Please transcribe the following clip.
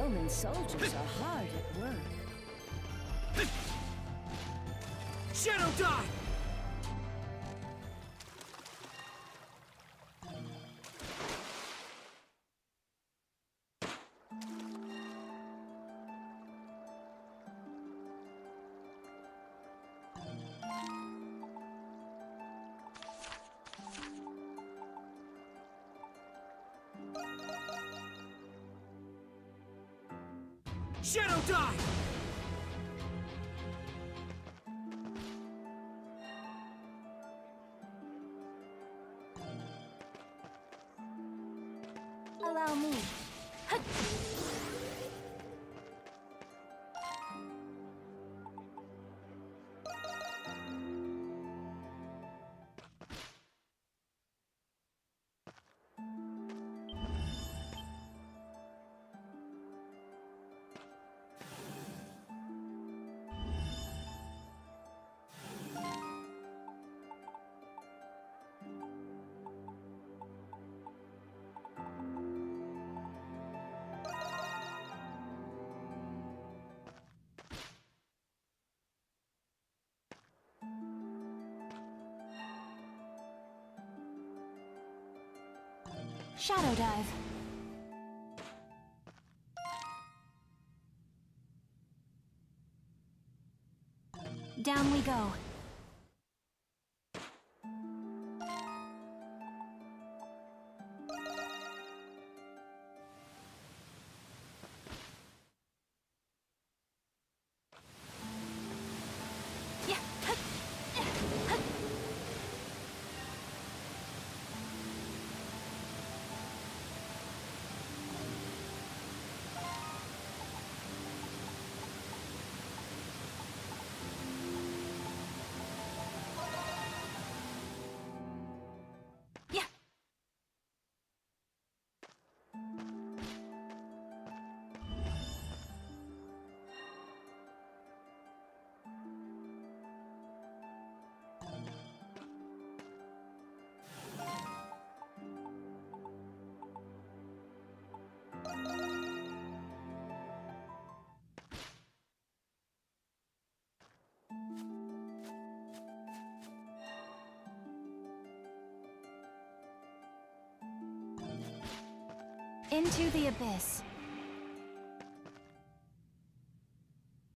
Roman soldiers are hard at work. Shadow Dive! Shadow Dive! Allow me. Shadow dive. Down we go. Into the abyss.